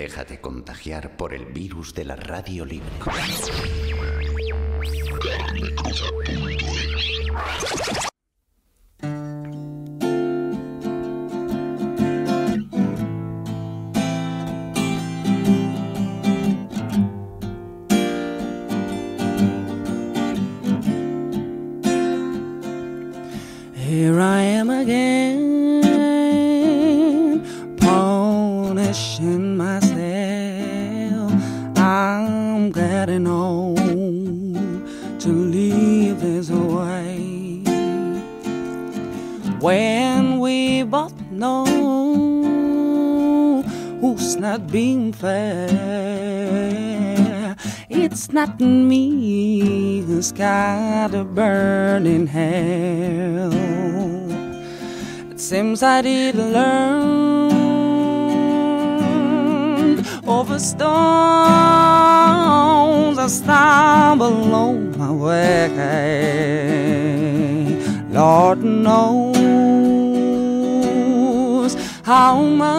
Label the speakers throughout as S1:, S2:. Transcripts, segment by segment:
S1: Déjate contagiar por el virus de la radio libre.
S2: Here I am again, punishing myself. I'm getting old to leave this way. When we both know who's not being fair, it's not me who's got a burning hell. It seems I did learn over stones. I stumble on my way. Lord knows how much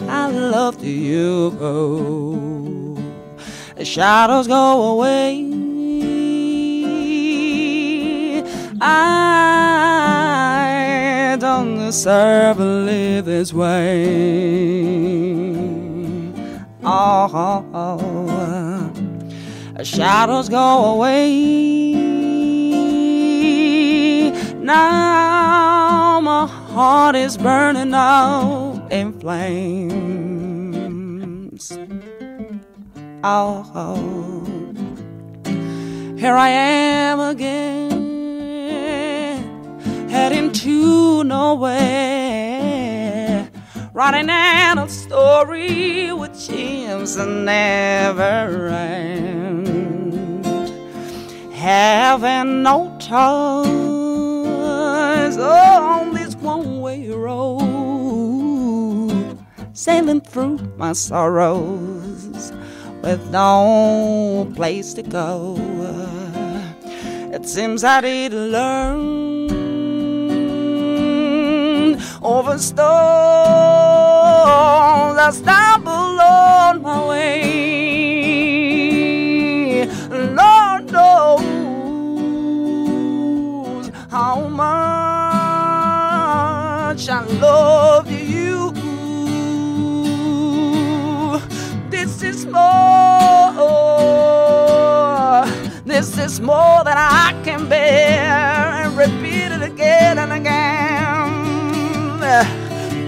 S2: I love you. The shadows go away. I deserve to live this way. Oh, the shadows go away. Now my heart is burning out in flames. Oh, here I am again, nowhere, writing out a story which seems to never end, having no choice on this one-way road, sailing through my sorrows with no place to go. It seems I did learn over stones. I stumble on my way. Lord knows how much I love you. This is more. This is more than I can bear.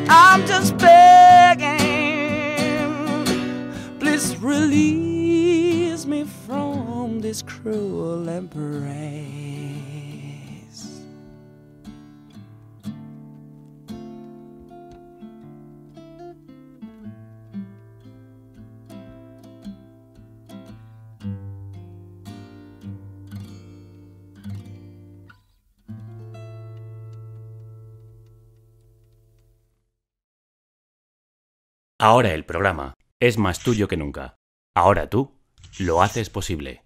S2: I'm just begging. Please release me from this cruel embrace.
S3: Ahora el programa es más tuyo que nunca. Ahora tú lo haces posible.